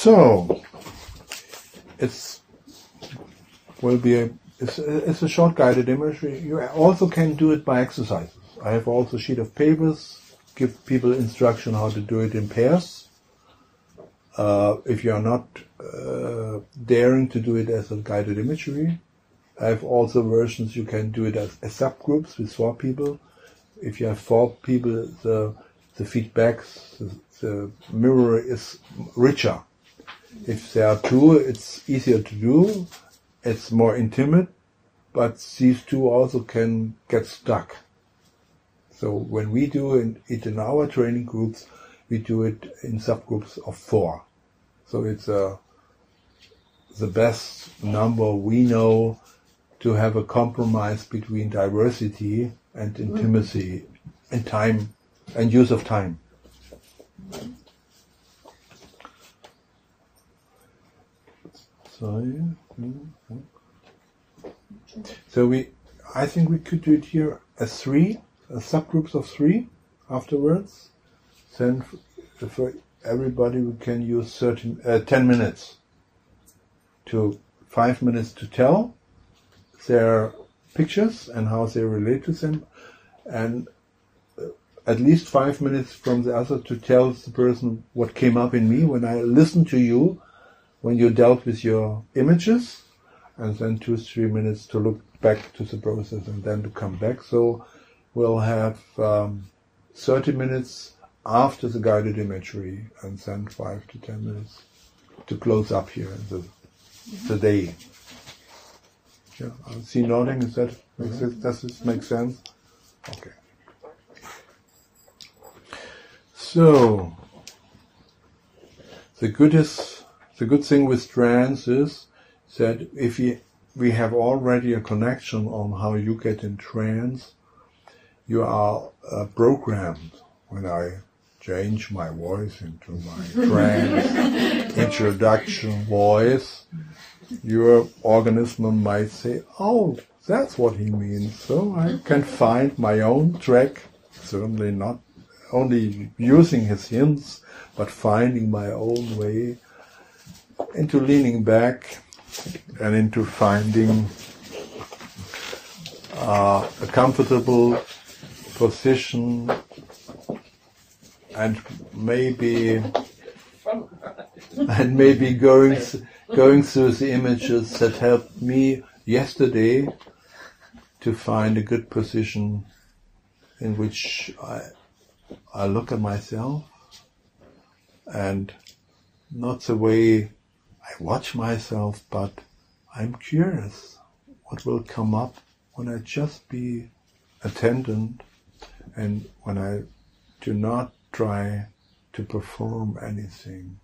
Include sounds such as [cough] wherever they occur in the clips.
So, it's will be a it's, it's a short guided imagery. You also can do it by exercises. I have also a sheet of papers, give people instruction how to do it in pairs. Uh, if you are not uh, daring to do it as a guided imagery, I have also versions you can do it as, as subgroups with four people. If you have four people, the the feedbacks, the, the mirror is richer. If there are two, it's easier to do it's more intimate, but these two also can get stuck. So when we do it in our training groups, we do it in subgroups of four. So it's uh, the best number we know to have a compromise between diversity and intimacy and time and use of time. So yeah. So we, I think we could do it here as three, as subgroups of three afterwards. Then for everybody we can use 13, uh, 10 minutes to five minutes to tell their pictures and how they relate to them and uh, at least five minutes from the other to tell the person what came up in me when I listened to you when you dealt with your images, and then two, three minutes to look back to the process and then to come back. So we'll have um, 30 minutes after the guided imagery and then five to 10 minutes to close up here the, the day. Yeah, I see nodding. Is that, mm-hmm. does this make sense? Okay. So, the good is the good thing with trance is that if we, we have already a connection on how you get in trance, you are uh, programmed when I change my voice into my [laughs] trance introduction voice, your organism might say, oh, that's what he means. So I can find my own track, certainly not only using his hints, but finding my own way into leaning back and into finding uh, a comfortable position and maybe and maybe going going through the images that helped me yesterday to find a good position in which I I look at myself and not the way I watch myself, but I'm curious what will come up when I just be attendant and when I do not try to perform anything.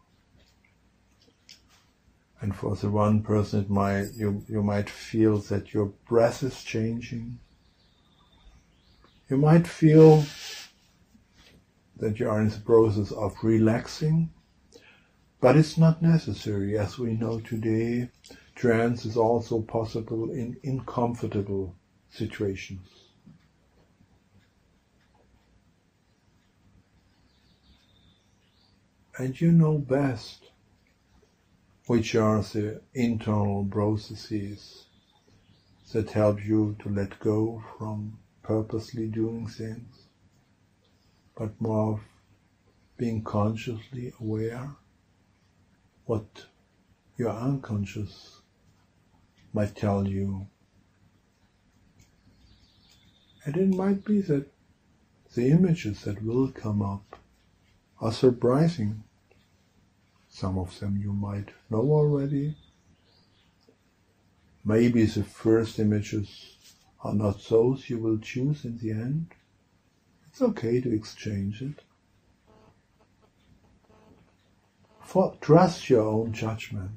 And for the one person, it might, you, you might feel that your breath is changing. You might feel that you are in the process of relaxing but it's not necessary. As we know today, trance is also possible in uncomfortable situations. And you know best which are the internal processes that help you to let go from purposely doing things, but more of being consciously aware what your unconscious might tell you. And it might be that the images that will come up are surprising. Some of them you might know already. Maybe the first images are not those you will choose in the end. It's okay to exchange it. For, trust your own judgment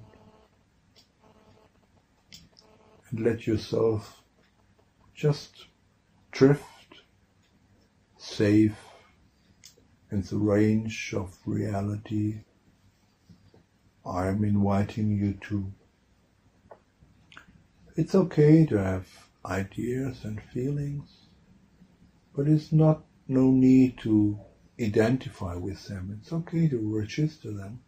and let yourself just drift safe in the range of reality I am inviting you to. It's okay to have ideas and feelings, but it's not no need to identify with them. It's okay to register them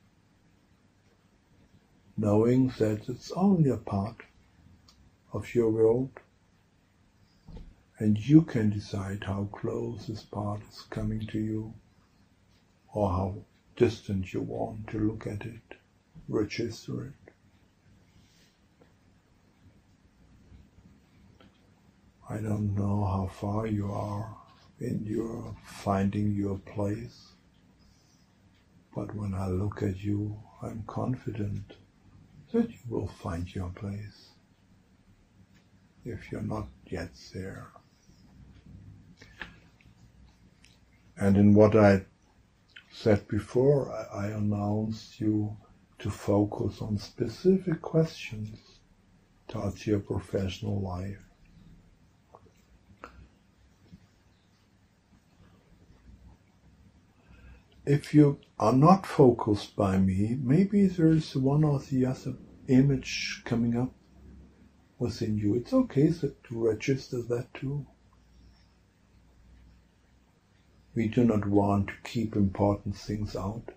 knowing that it's only a part of your world and you can decide how close this part is coming to you or how distant you want to look at it, register it. I don't know how far you are in your finding your place, but when I look at you, I'm confident that you will find your place if you're not yet there. And in what I said before, I, I announced you to focus on specific questions towards your professional life. If you are not focused by me, maybe there's one or the other image coming up within you. It's okay to register that too. We do not want to keep important things out.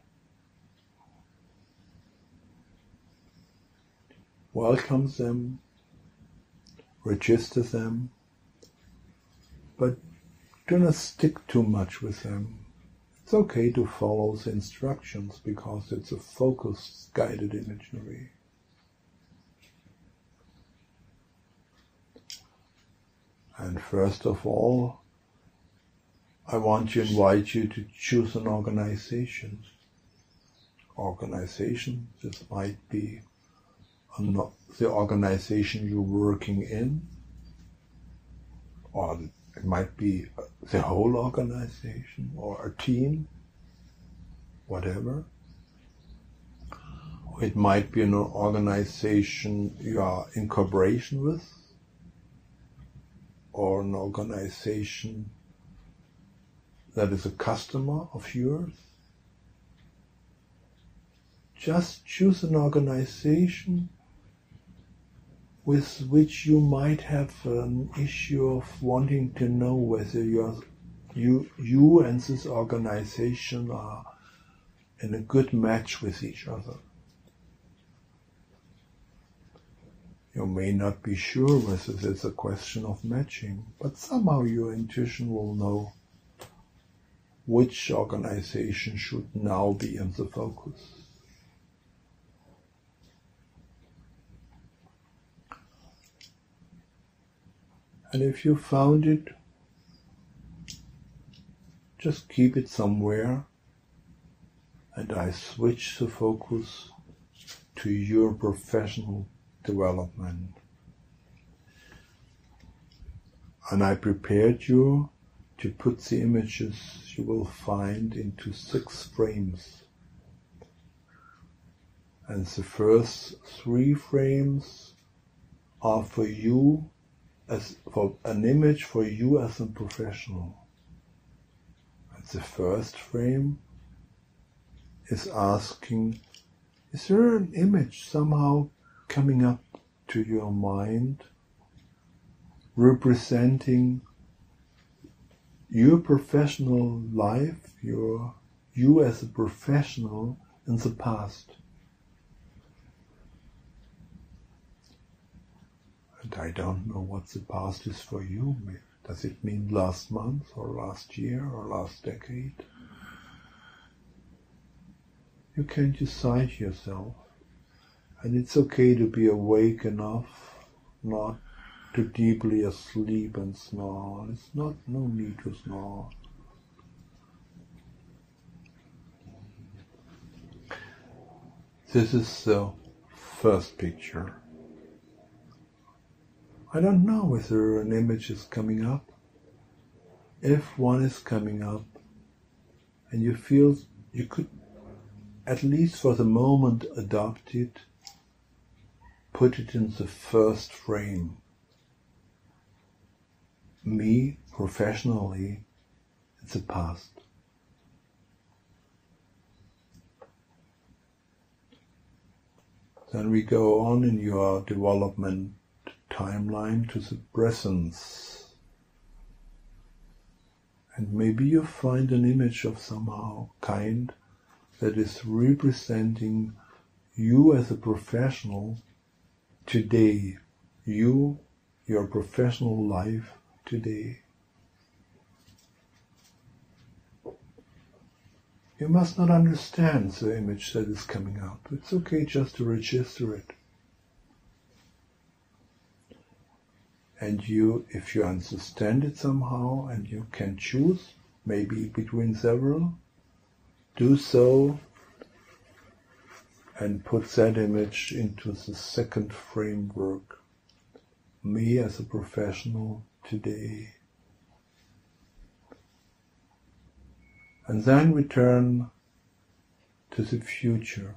Welcome them, register them, but do not stick too much with them it's okay to follow the instructions because it's a focused guided imagery. And first of all, I want to invite you to choose an organization. Organization, this might be the organization you're working in, or it might be the whole organization or a team, whatever. It might be an organization you are in cooperation with, or an organization that is a customer of yours. Just choose an organization with which you might have an issue of wanting to know whether you you, you and this organization are in a good match with each other. You may not be sure whether it's a question of matching, but somehow your intuition will know which organization should now be in the focus. And if you found it, just keep it somewhere and I switch the focus to your professional development. And I prepared you to put the images you will find into six frames. And the first three frames are for you as for an image for you as a professional. The first frame is asking, is there an image somehow coming up to your mind representing your professional life, your you as a professional in the past? And I don't know what the past is for you. Does it mean last month or last year or last decade? You can decide yourself. And it's okay to be awake enough not to deeply asleep and snore. It's not no need to snore. This is the first picture. I don't know whether an image is coming up. If one is coming up and you feel you could, at least for the moment, adopt it, put it in the first frame. Me, professionally, it's the past. Then we go on in your development timeline to the presence. And maybe you find an image of somehow kind that is representing you as a professional today, you, your professional life today. You must not understand the image that is coming out. It's okay just to register it. And you, if you understand it somehow and you can choose, maybe between several, do so and put that image into the second framework. Me as a professional today. And then return to the future.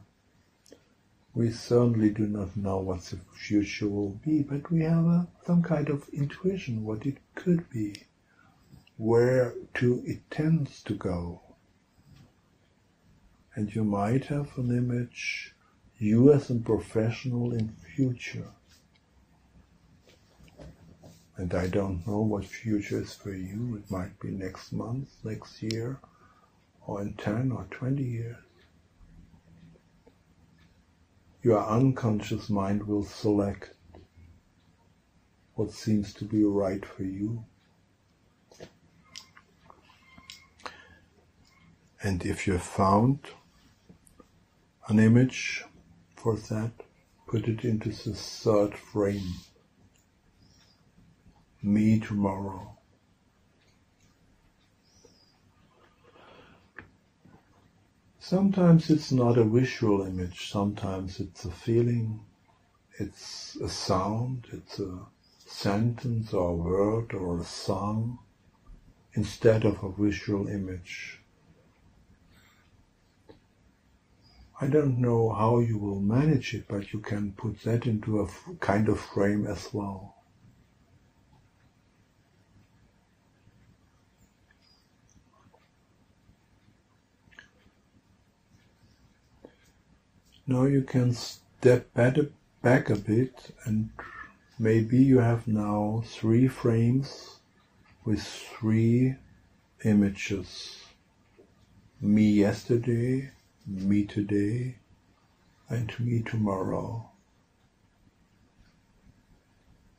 We certainly do not know what the future will be, but we have a, some kind of intuition what it could be, where to it tends to go and you might have an image you as a professional in future. And I don't know what future is for you. It might be next month, next year, or in 10 or 20 years. Your unconscious mind will select what seems to be right for you. And if you found an image for that, put it into the third frame. Me tomorrow. Sometimes it's not a visual image, sometimes it's a feeling, it's a sound, it's a sentence or a word or a song instead of a visual image. I don't know how you will manage it, but you can put that into a kind of frame as well. Now you can step back a bit and maybe you have now three frames with three images. Me yesterday, me today and me tomorrow.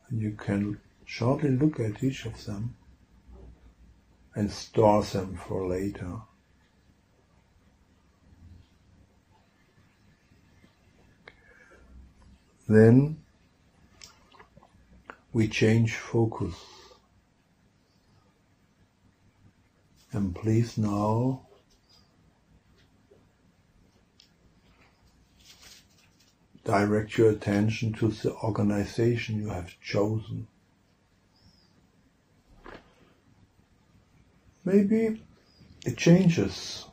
And you can shortly look at each of them and store them for later. Then we change focus. And please now direct your attention to the organization you have chosen. Maybe it changes.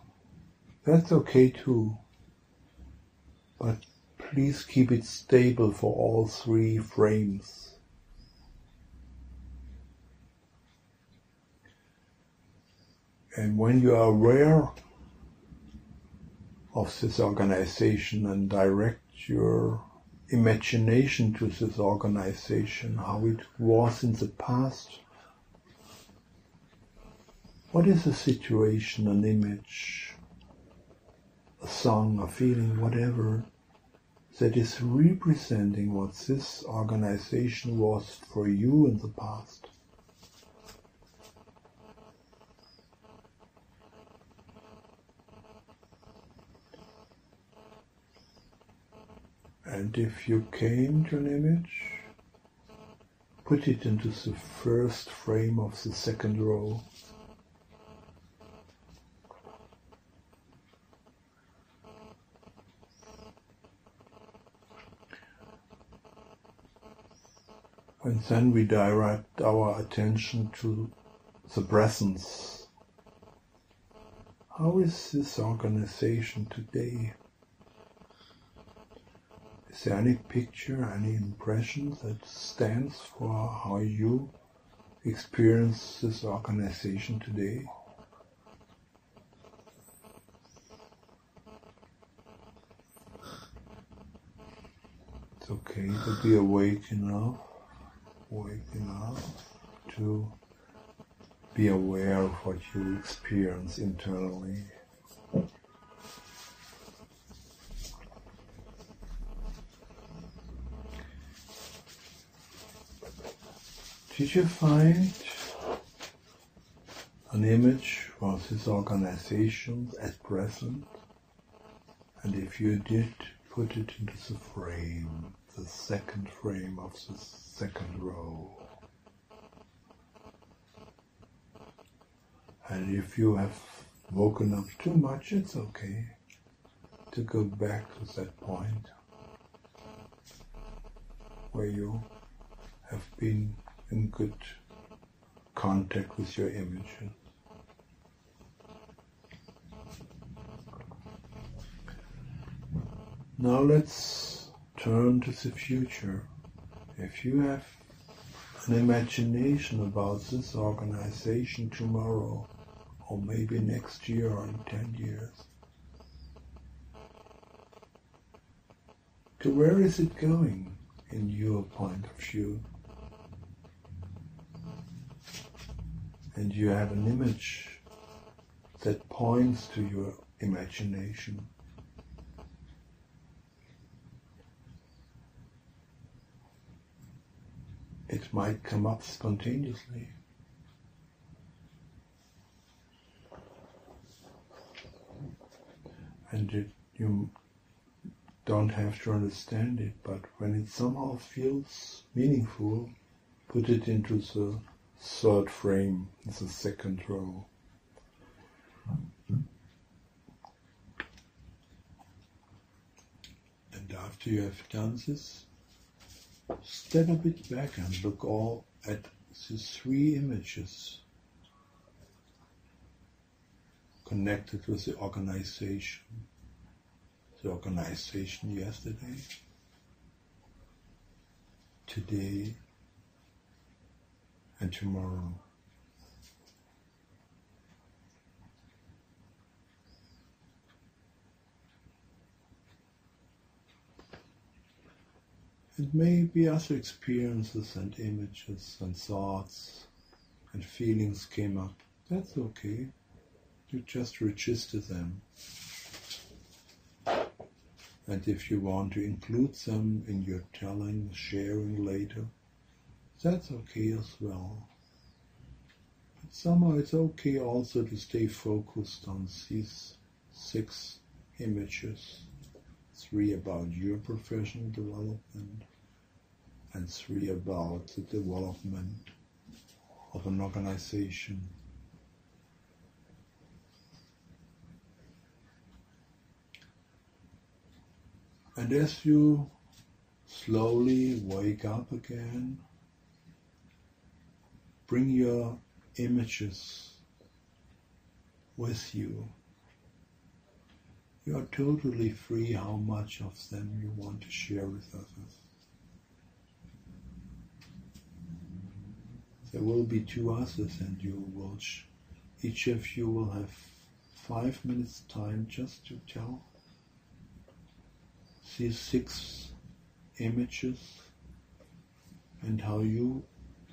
That's okay too. But please keep it stable for all three frames. And when you are aware of this organization and direct your imagination to this organization, how it was in the past. What is a situation, an image, a song, a feeling, whatever, that is representing what this organization was for you in the past? And if you came to an image, put it into the first frame of the second row. And then we direct our attention to the presence. How is this organization today? Is there any picture, any impression that stands for how you experience this organization today? It's okay to be awake enough, waking up to be aware of what you experience internally. Did you find an image of these organizations at present? And if you did, put it into the frame the second frame of the second row. And if you have woken up too much, it's okay to go back to that point where you have been in good contact with your images. Now let's turn to the future. If you have an imagination about this organization tomorrow, or maybe next year or in 10 years, to where is it going in your point of view? and you have an image that points to your imagination. It might come up spontaneously. And it, you don't have to understand it, but when it somehow feels meaningful, put it into the third frame the second row. And after you have done this, step a bit back and look all at the three images connected with the organization. The organization yesterday, today, and tomorrow. And maybe other experiences and images and thoughts and feelings came up. That's okay. You just register them. And if you want to include them in your telling, sharing later, that's okay as well. But somehow it's okay also to stay focused on these six images. Three about your professional development and three about the development of an organization. And as you slowly wake up again, Bring your images with you. You are totally free how much of them you want to share with others. There will be two others and you will, each of you will have five minutes time just to tell these six images and how you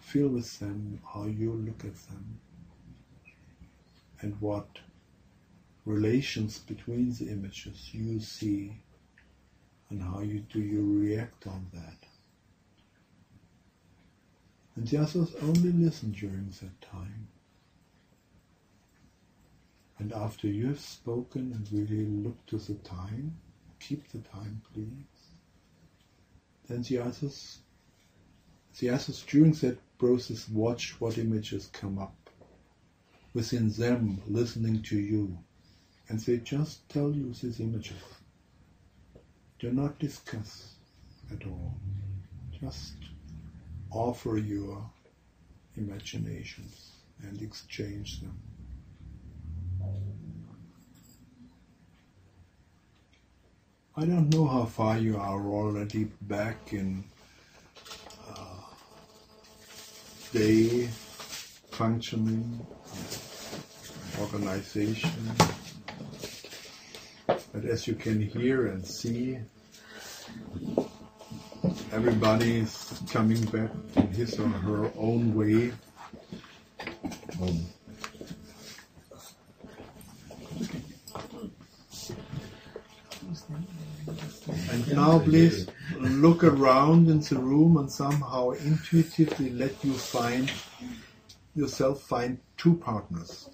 feel with them, how you look at them, and what relations between the images you see, and how you do you react on that. And the others only listen during that time. And after you have spoken and really look to the time, keep the time please, then the others the others during that process watch what images come up within them listening to you and say, just tell you these images. Do not discuss at all. Just offer your imaginations and exchange them. I don't know how far you are already back in uh, day functioning organization. But as you can hear and see, everybody is coming back in his or her own way. And now please look around in the room and somehow intuitively let you find yourself find two partners.